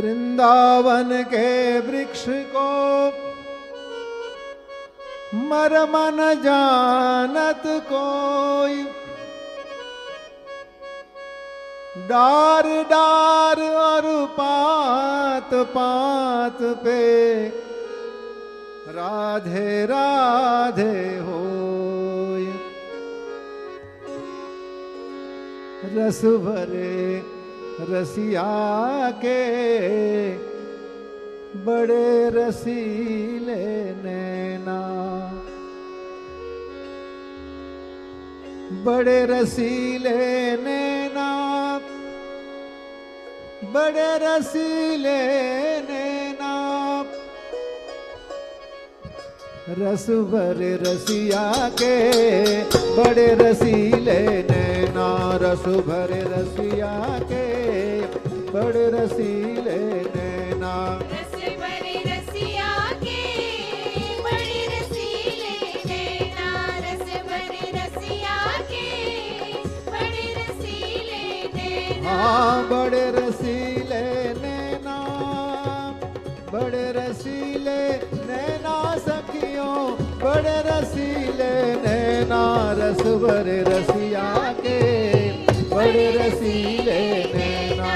वृंदावन के वृक्ष को मरमन जानत कोई। डार डार और पात पात पे राधे राधे हो रस भरे रसिया के बड़े रसीले नैना। बड़े रसीले नैना। बड़े रसीले नैना। रस रसिया के बड़े रसीले नैना रस भरे रसिया के बड़े रसीले नैना रस भरे रसिया के बड़े रस रस भरे रसिया के बड़े रसीले नैना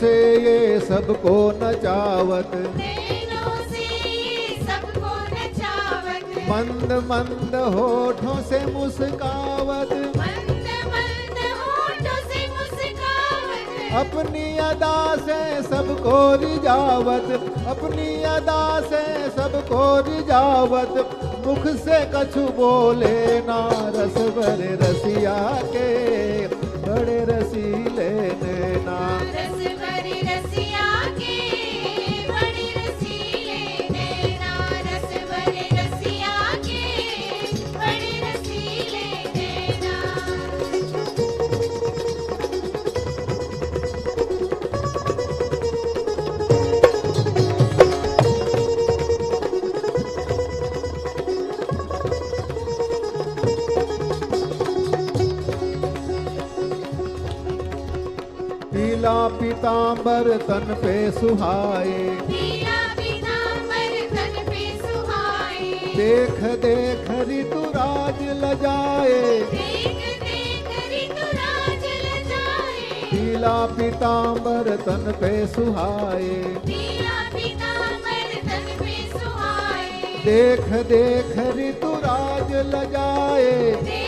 से ये सबको नचावत। नैनों से मंद मंद होठों से मुस्कावत। मंद मंद होठों से मुस्कावत। अपनी अदा से सबको रिजावत अपनी अदा से सबको रिजावत मुख से कछु बोले ना रस भरे रसिया के। बड़े रसी रसीले नैना पीला पीतांबर तन पे सुहाए। देख देख ऋतुराज लजाए। देख देख लजाए। पीला पीतांबर तन पे सुहाए। पीला पीतांबर तन पे सुहाए। देख देख ऋतुराज लजाए।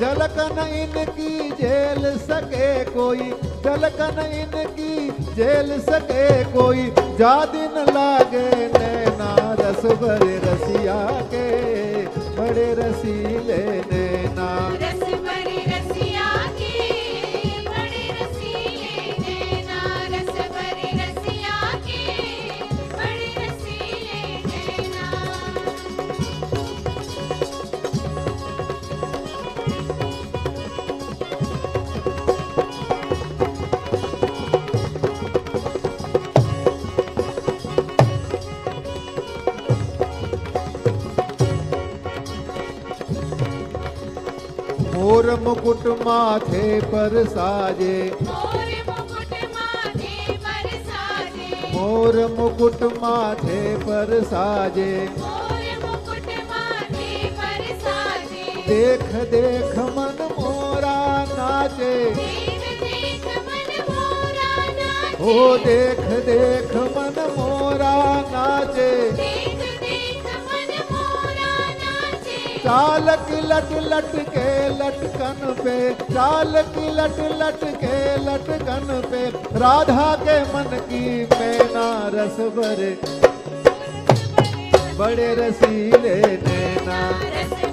झलकन इनकी झेल सके कोई, झलकन इनकी झेल सके कोई। जा दिन लागे नैना रस भरे रसिया के, बड़े रसीले नैना मोर मुकुट माथे पर साजे। मोर मुकुट माथे पर साजे। मोर मुकुट माथे पर साजे। मोर मुकुट माथे पर साजे। देख देख मन मोरा नाचे। मोरा देख देख मन मोरा नाचे चाल की लट लट के लटकन पे चाल की लट लट के लटकन पे, राधा के मन की मैना रस भरे बड़े रसीले नैना।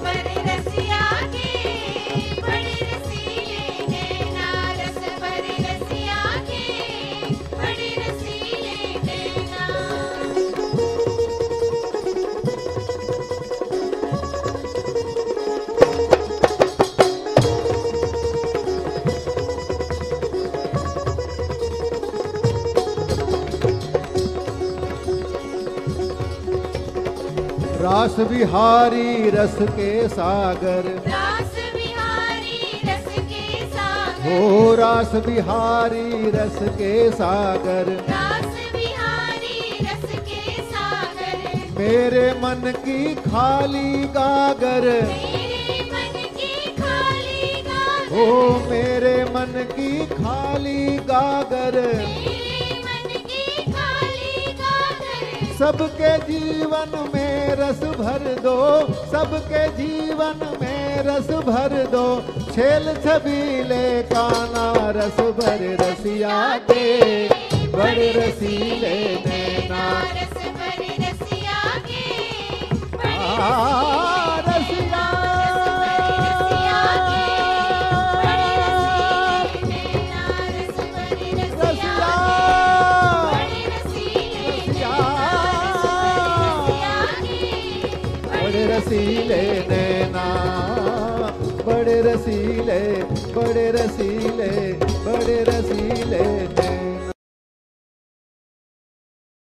रास बिहारी रस के सागर। रास बिहारी रस के सागर। हो रास बिहारी रस के सागर। रास बिहारी रस के सागर। मेरे मन की खाली गागर। मेरे मन की खाली गागर। हो मेरे मन की खाली गागर। सबके जीवन में रस भर दो, सबके जीवन में रस भर दो। छेल छबीले काना, रस भर रसिया के बड़े रसीले नैना बड़े रसीले नैना बड़े रसीले बड़े रसीले बड़े रसीले।